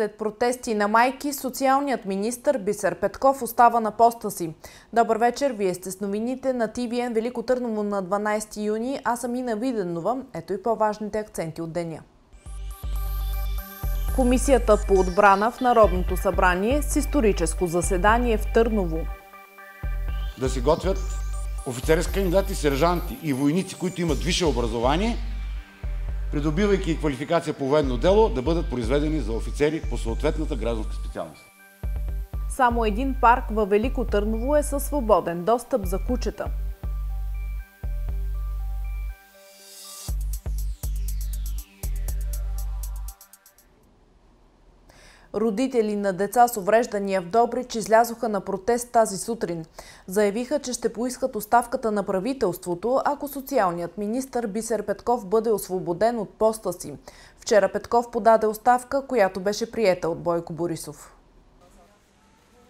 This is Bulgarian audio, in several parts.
След протести на майки, социалният министр Бисер Петков остава на поста си. Добър вечер, вие сте с новините на ТВН Велико Търново на 12 юни. Аз съм Ина Виденова. Ето и по-важните акценти от деня. Комисията по отбрана в Народното събрание с историческо заседание в Търново. Да се готвят офицери с кандидати, сержанти и войници, които имат висше образование – придобивайки квалификация по военно дело, да бъдат произведени за офицери по съответната гражданска специалност. Само един парк във Велико Търново е със свободен достъп за кучета. Родители на деца с увреждания в Добрич излязоха на протест тази сутрин. Заявиха, че ще поискат оставката на правителството, ако социалният министр Бисер Петков бъде освободен от поста си. Вчера Петков подаде оставка, която беше приета от Бойко Борисов.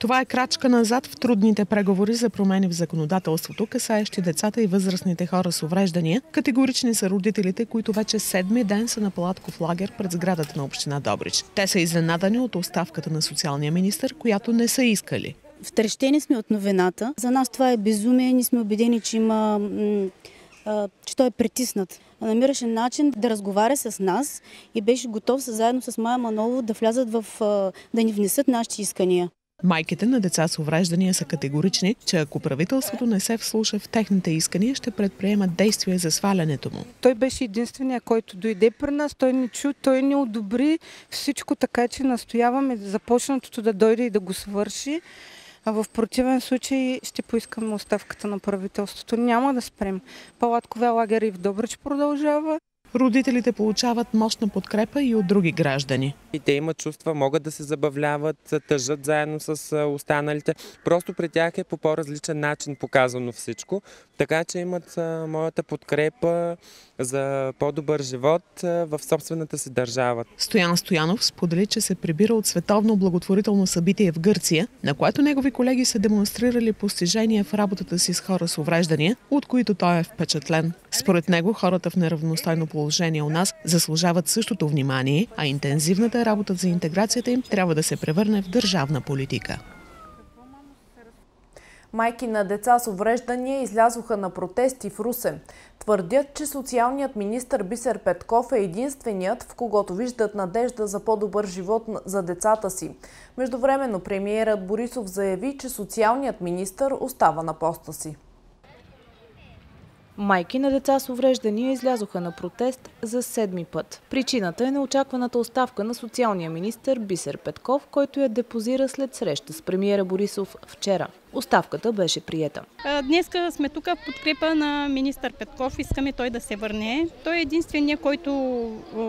Това е крачка назад в трудните преговори за промени в законодателството, касаещи децата и възрастните хора с увреждания. Категорични са родителите, които вече седми ден са на палатков лагер пред сградата на община Добрич. Те са изненадани от оставката на социалния министр, която не са искали. Втрещени сме от новината. За нас това е безумие. Ние сме убедени, че има че той е притиснат. Намираше начин да разговаря с нас и беше готов заедно с Майя Маново да влязат в, да ни внесат нашите искания. Майките на деца с увреждания са категорични, че ако правителството не се вслуша в техните искания, ще предприемат действия за свалянето му. Той беше единствения, който дойде при нас, той не чу, той не одобри всичко така, че настояваме започнатото да дойде и да го свърши. А в противен случай ще поискаме оставката на правителството. Няма да спрем. Палатковия лагер и в Добрич продължава. Родителите получават мощна подкрепа и от други граждани. И те имат чувства, могат да се забавляват, тъжат заедно с останалите. Просто при тях е по по-различен начин показано всичко. Така че имат моята подкрепа за по-добър живот в собствената си държава. Стоян Стоянов сподели, че се прибира от световно благотворително събитие в Гърция, на което негови колеги са демонстрирали постижения в работата си с хора с увреждания, от които той е впечатлен. Според него хората в неравностойно положение у нас заслужават същото внимание, а интензивната работа за интеграцията им трябва да се превърне в държавна политика. Майки на деца с увреждания излязоха на протести в Русе. Твърдят, че социалният министр Бисер Петков е единственият, в когото виждат надежда за по-добър живот за децата си. Междувременно премиерът Борисов заяви, че социалният министр остава на поста си. Майки на деца с увреждания излязоха на протест за седми път. Причината е неочакваната оставка на социалния министр Бисер Петков, който я депозира след среща с премиера Борисов вчера. Оставката беше приета. Днеска сме тук в подкрепа на министър Петков. Искаме той да се върне. Той е единствения, който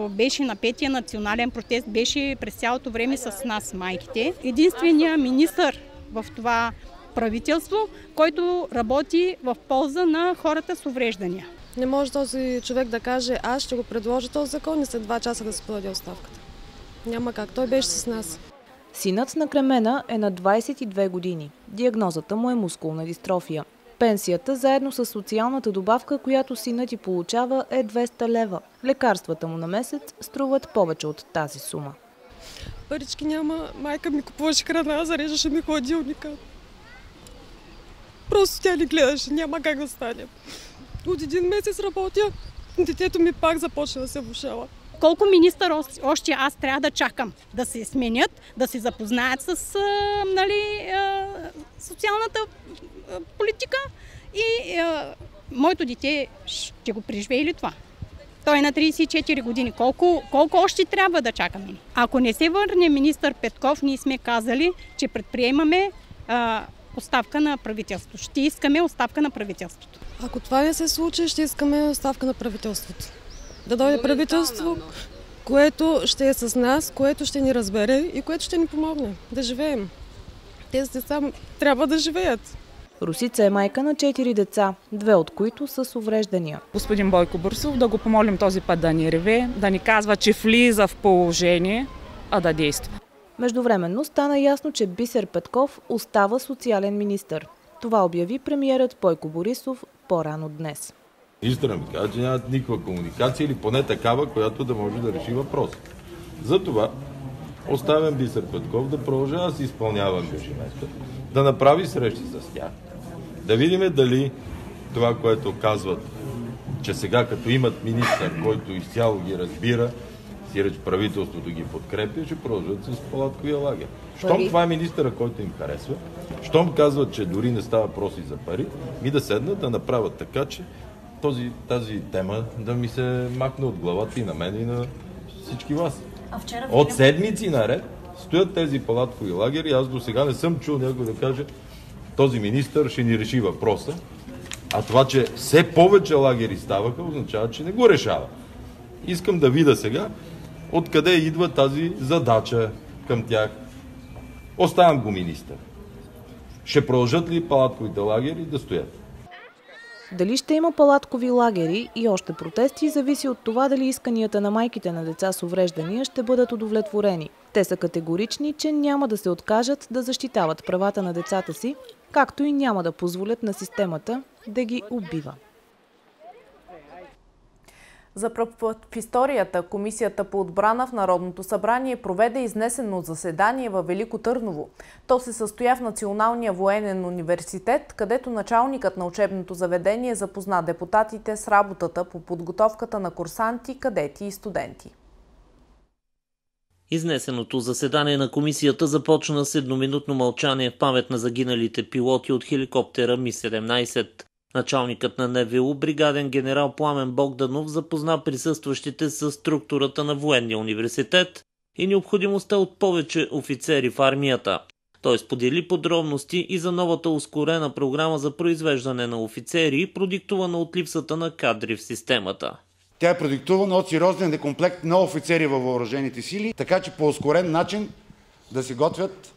беше на петия национален протест, беше през цялото време с нас, майките. Единствения министър в това правителство, който работи в полза на хората с увреждания. Не може този човек да каже, аз ще го предложа този закон и след два часа да се подаде оставката. Няма как. Той беше с нас. Синът на Кремена е на 22 години. Диагнозата му е мускулна дистрофия. Пенсията, заедно с социалната добавка, която синът ти получава, е 200 лева. Лекарствата му на месец струват повече от тази сума. Парички няма. Майка ми купуваше храна, зареждаше ми хладилника. Просто тя ни гледаше, няма как да стане. От един месец работя, детето ми пак започна да се влушава. Колко министър още аз трябва да чакам да се сменят, да се запознаят с нали, социалната политика и моето дете ще го преживее ли това? Той е на 34 години. Колко, колко още трябва да чакаме? Ако не се върне министър Петков, ние сме казали, че предприемаме оставка на правителството. Ще искаме оставка на правителството. Ако това не се случи, ще искаме оставка на правителството. Да дойде правителство, което ще е с нас, което ще ни разбере и което ще ни помогне да живеем. Тези деца трябва да живеят. Русица е майка на четири деца, две от които са с увреждания. Господин Бойко Бурсов, да го помолим този път да ни реве, да ни казва, че влиза в положение, а да действа. Междувременно стана ясно, че Бисер Петков остава социален министр. Това обяви премиерът Бойко Борисов по-рано днес. Министъра ми каза, че нямат никаква комуникация или поне такава, която да може да реши въпрос. Затова Оставям Бисер Петков да продължава да си изпълнява ангажимента, да направи срещи с тях, да видим дали това, което казват, че сега като имат министър, който изцяло ги разбира, реч правителството ги подкрепя, ще продължат с палатковия лагер. Щом това е министъра, който им харесва, щом казват, че дори не става проси за пари, ми да седнат да направят така, че този, тази тема да ми се махне от главата и на мен и на всички вас. От седмици наред стоят тези палаткови лагери. Аз до сега не съм чул някой да каже този министър ще ни реши въпроса. А това, че все повече лагери ставаха, означава, че не го решава. Искам да видя сега откъде идва тази задача към тях. Оставям го министър. Ще продължат ли палатковите лагери да стоят? Дали ще има палаткови лагери и още протести, зависи от това дали исканията на майките на деца с увреждания ще бъдат удовлетворени. Те са категорични, че няма да се откажат да защитават правата на децата си, както и няма да позволят на системата да ги убива. За пръв път в историята Комисията по отбрана в Народното събрание проведе изнесено заседание във Велико Търново. То се състоя в Националния военен университет, където началникът на учебното заведение запозна депутатите с работата по подготовката на курсанти, кадети и студенти. Изнесеното заседание на комисията започна с едноминутно мълчание в памет на загиналите пилоти от хеликоптера Ми-17. Началникът на НВУ, бригаден генерал Пламен Богданов, запозна присъстващите с структурата на военния университет и необходимостта от повече офицери в армията. Той сподели подробности и за новата ускорена програма за произвеждане на офицери, продиктувана от липсата на кадри в системата. Тя е продиктувана от сериозен некомплект на офицери във въоръжените сили, така че по ускорен начин да се готвят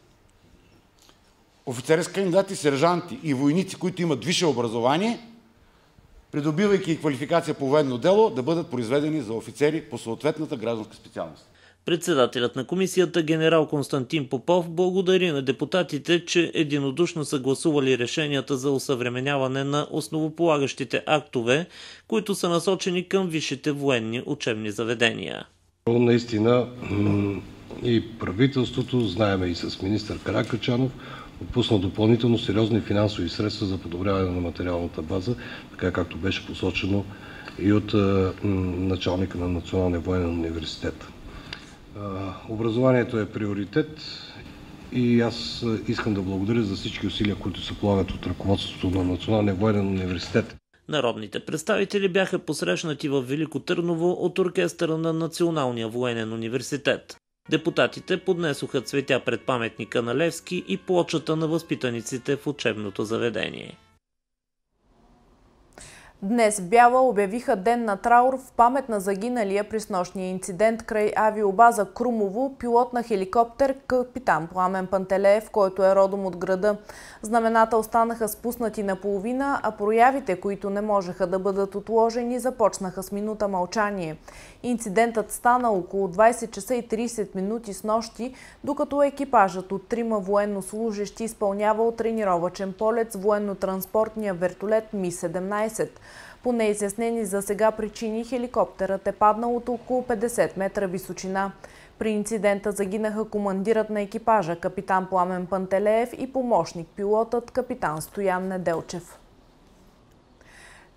офицери с кандидати, сержанти и войници, които имат висше образование, придобивайки квалификация по военно дело, да бъдат произведени за офицери по съответната гражданска специалност. Председателят на комисията генерал Константин Попов благодари на депутатите, че единодушно са гласували решенията за усъвременяване на основополагащите актове, които са насочени към висшите военни учебни заведения. Наистина и правителството, знаеме и с министър Каракачанов, отпусна допълнително сериозни финансови средства за подобряване на материалната база, така както беше посочено и от началника на Националния военен университет. Образованието е приоритет и аз искам да благодаря за всички усилия, които се полагат от ръководството на Националния военен университет. Народните представители бяха посрещнати в Велико Търново от оркестъра на Националния военен университет. Депутатите поднесоха цветя пред паметника на Левски и плочата на възпитаниците в учебното заведение. Днес Бяла обявиха ден на траур в памет на загиналия при снощния инцидент край авиобаза Крумово, пилот на хеликоптер капитан Пламен Пантелеев, който е родом от града. Знамената останаха спуснати наполовина, а проявите, които не можеха да бъдат отложени, започнаха с минута мълчание. Инцидентът стана около 20 часа и 30 минути с нощи, докато екипажът от трима военнослужащи изпълнявал тренировачен полет с военно-транспортния вертолет Ми-17. По неизяснени за сега причини хеликоптерът е паднал от около 50 метра височина. При инцидента загинаха командирът на екипажа капитан Пламен Пантелеев и помощник пилотът капитан Стоян Неделчев.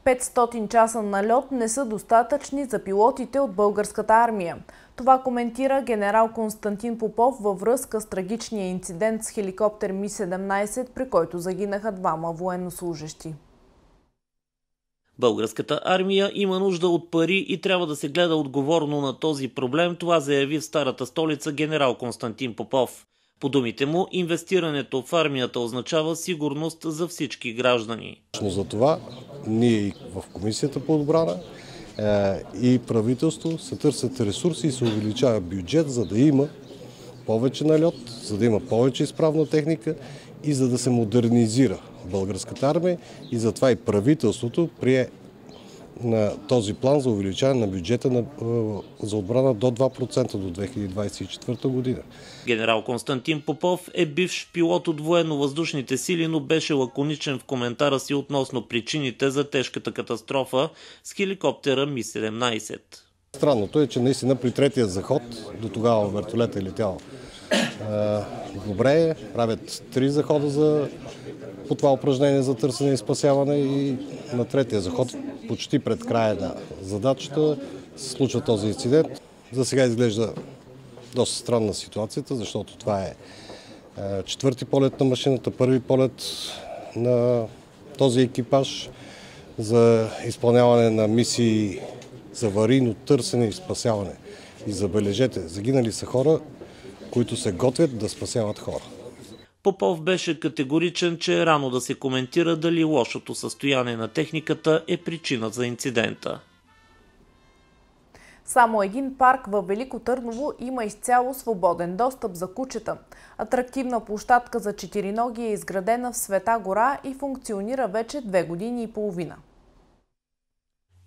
500 часа на лед не са достатъчни за пилотите от българската армия. Това коментира генерал Константин Попов във връзка с трагичния инцидент с хеликоптер Ми-17, при който загинаха двама военнослужащи. Българската армия има нужда от пари и трябва да се гледа отговорно на този проблем, това заяви в старата столица генерал Константин Попов. По думите му, инвестирането в армията означава сигурност за всички граждани. За това ние и в Комисията по отбрана е, и правителство се търсят ресурси и се увеличава бюджет, за да има повече налет, за да има повече изправна техника и за да се модернизира българската армия и затова и правителството прие на този план за увеличаване на бюджета на, за отбрана до 2% до 2024 година. Генерал Константин Попов е бивш пилот от военно-въздушните сили, но беше лаконичен в коментара си относно причините за тежката катастрофа с хеликоптера Ми-17. Странното е, че наистина при третия заход, до тогава вертолета е летял добре, правят три захода за, по това упражнение за търсене и спасяване и на третия заход, почти пред края на задачата, се случва този инцидент. За сега изглежда доста странна ситуацията, защото това е четвърти полет на машината, първи полет на този екипаж за изпълняване на мисии за аварийно търсене и спасяване. И забележете, загинали са хора, които се готвят да спасяват хора. Попов беше категоричен, че е рано да се коментира дали лошото състояние на техниката е причина за инцидента. Само един парк в Велико Търново има изцяло свободен достъп за кучета. Атрактивна площадка за четириноги е изградена в Света гора и функционира вече две години и половина.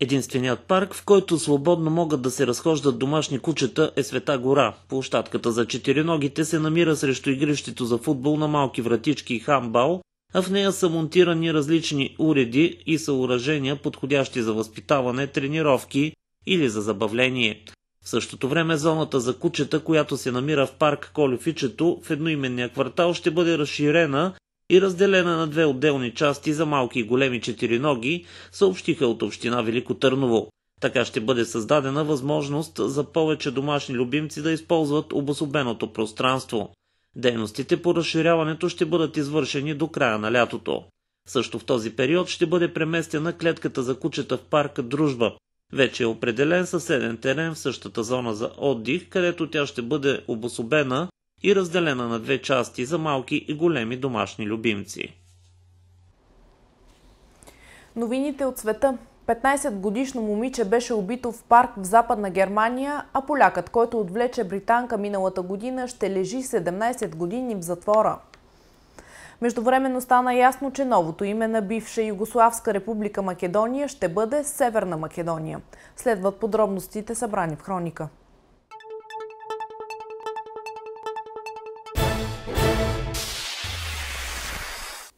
Единственият парк, в който свободно могат да се разхождат домашни кучета е Света гора. Площадката за четириногите се намира срещу игрището за футбол на малки вратички и хамбал, а в нея са монтирани различни уреди и съоръжения, подходящи за възпитаване, тренировки или за забавление. В същото време зоната за кучета, която се намира в парк Колюфичето в едноименния квартал, ще бъде разширена и разделена на две отделни части за малки и големи четириноги, съобщиха от община Велико Търново. Така ще бъде създадена възможност за повече домашни любимци да използват обособеното пространство. Дейностите по разширяването ще бъдат извършени до края на лятото. Също в този период ще бъде преместена клетката за кучета в парка Дружба. Вече е определен съседен терен в същата зона за отдих, където тя ще бъде обособена и разделена на две части за малки и големи домашни любимци. Новините от света. 15-годишно момиче беше убито в парк в Западна Германия, а полякът, който отвлече британка миналата година, ще лежи 17 години в затвора. Междувременно стана ясно, че новото име на бивша Югославска република Македония ще бъде Северна Македония. Следват подробностите събрани в хроника.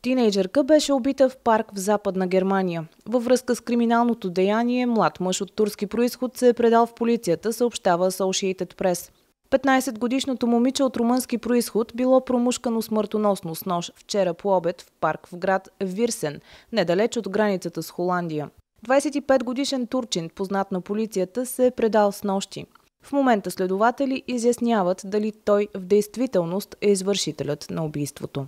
Тинейджърка беше убита в парк в Западна Германия. Във връзка с криминалното деяние, млад мъж от турски происход се е предал в полицията, съобщава Associated Press. 15-годишното момиче от румънски происход било промушкано смъртоносно с нож вчера по обед в парк в град Вирсен, недалеч от границата с Холандия. 25-годишен турчин, познат на полицията, се е предал с нощи. В момента следователи изясняват дали той в действителност е извършителят на убийството.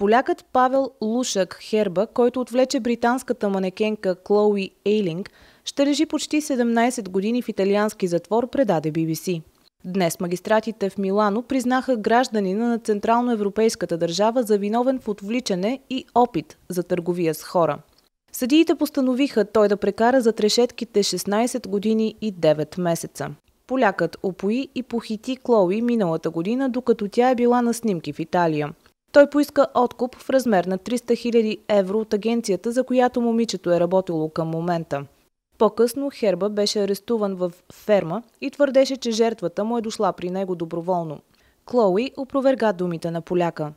Полякът Павел Лушак Херба, който отвлече британската манекенка Клоуи Ейлинг, ще режи почти 17 години в италиански затвор, предаде BBC. Днес магистратите в Милано признаха гражданина на Централноевропейската държава за виновен в отвличане и опит за търговия с хора. Съдиите постановиха той да прекара за трешетките 16 години и 9 месеца. Полякът опои и похити Клоуи миналата година, докато тя е била на снимки в Италия. Той поиска откуп в размер на 300 000 евро от агенцията, за която момичето е работило към момента. По-късно Херба беше арестуван в ферма и твърдеше, че жертвата му е дошла при него доброволно. Клоуи опроверга думите на поляка.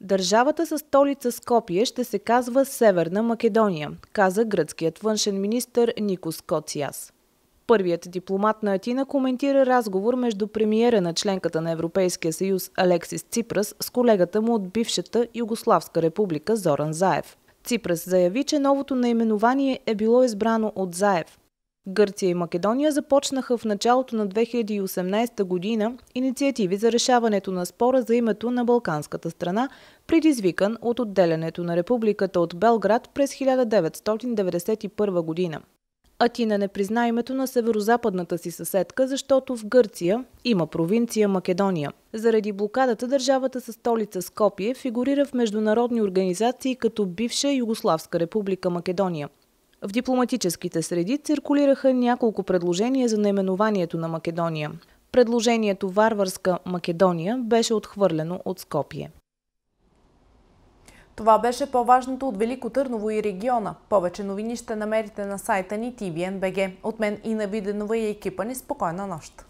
Държавата със столица Скопие ще се казва Северна Македония, каза гръцкият външен министр Никос Коциас. Първият дипломат на Атина коментира разговор между премиера на членката на Европейския съюз Алексис Ципрас с колегата му от бившата Югославска република Зоран Заев. Ципрас заяви, че новото наименование е било избрано от Заев. Гърция и Македония започнаха в началото на 2018 година инициативи за решаването на спора за името на балканската страна, предизвикан от отделянето на републиката от Белград през 1991 година. Атина не призна името на северо-западната си съседка, защото в Гърция има провинция Македония. Заради блокадата държавата със столица Скопие фигурира в международни организации като бивша Югославска република Македония. В дипломатическите среди циркулираха няколко предложения за наименованието на Македония. Предложението Варварска Македония беше отхвърлено от Скопие. Това беше по-важното от Велико Търново и региона. Повече новини ще намерите на сайта ни TBNBG. От мен и на Виденова и екипа ни спокойна нощ!